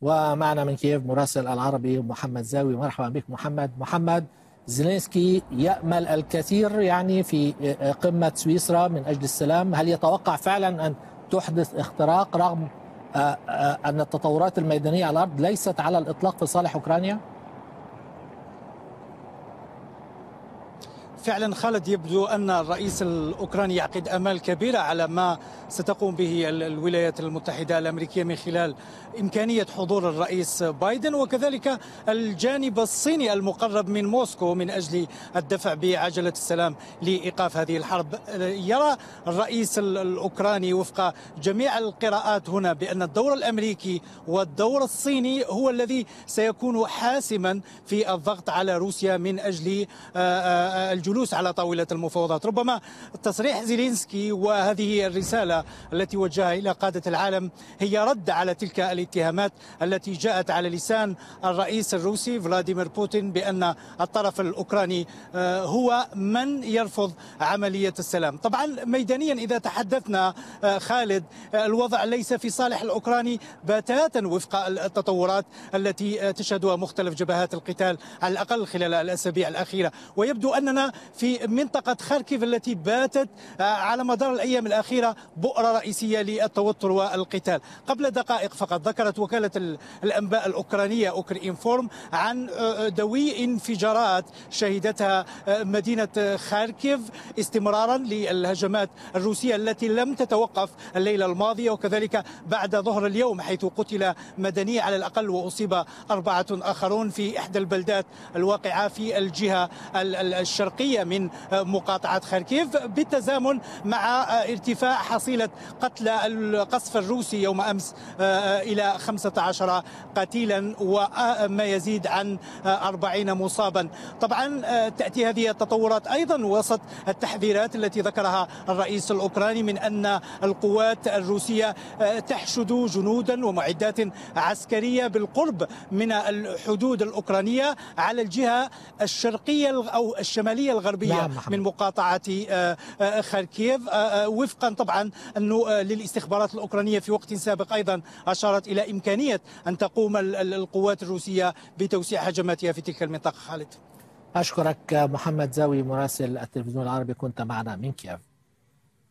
ومعنا من كييف مراسل العربي محمد زاوي. مرحبا بك محمد. محمد زيلينسكي يأمل الكثير يعني في قمة سويسرا من أجل السلام. هل يتوقع فعلا أن تحدث اختراق رغم أن التطورات الميدانية على الأرض ليست على الإطلاق في صالح أوكرانيا؟ فعلا خالد يبدو أن الرئيس الأوكراني يعقد أمال كبيرة على ما ستقوم به الولايات المتحدة الأمريكية من خلال إمكانية حضور الرئيس بايدن وكذلك الجانب الصيني المقرب من موسكو من أجل الدفع بعجلة السلام لإيقاف هذه الحرب. يرى الرئيس الأوكراني وفق جميع القراءات هنا بأن الدور الأمريكي والدور الصيني هو الذي سيكون حاسما في الضغط على روسيا من أجل الجلوس على طاولة المفاوضات. ربما تصريح زيلينسكي وهذه الرسالة التي وجهها إلى قادة العالم هي رد على تلك الاتهامات التي جاءت على لسان الرئيس الروسي فلاديمير بوتين بأن الطرف الأوكراني هو من يرفض عملية السلام. طبعا ميدانيا إذا تحدثنا خالد الوضع ليس في صالح الأوكراني بتاتا وفق التطورات التي تشهدها مختلف جبهات القتال على الأقل خلال الأسابيع الأخيرة. ويبدو أننا في منطقة خاركيف التي باتت على مدار الأيام الأخيرة بؤرة رئيسية للتوتر والقتال. قبل دقائق فقط ذكرت وكالة الأنباء الأوكرانية أوكر إنفورم عن دوي انفجارات شهدتها مدينة خاركيف استمرارا للهجمات الروسية التي لم تتوقف الليلة الماضية وكذلك بعد ظهر اليوم حيث قتل مدني على الأقل وأصيب أربعة آخرون في إحدى البلدات الواقعة في الجهة الشرقية. من مقاطعة خاركيف بالتزامن مع ارتفاع حصيلة قتلى القصف الروسي يوم أمس إلى 15 قتيلا وما يزيد عن 40 مصابا. طبعا تأتي هذه التطورات أيضا وسط التحذيرات التي ذكرها الرئيس الأوكراني من أن القوات الروسية تحشد جنودا ومعدات عسكرية بالقرب من الحدود الأوكرانية على الجهة الشرقية أو الشمالية الغربية نعم من مقاطعة خاركيف. وفقا طبعا أنه للاستخبارات الأوكرانية في وقت سابق أيضا أشارت إلى إمكانية أن تقوم القوات الروسية بتوسيع هجماتها في تلك المنطقة. خالد. أشكرك محمد زاوي مراسل التلفزيون العربي كنت معنا من كييف.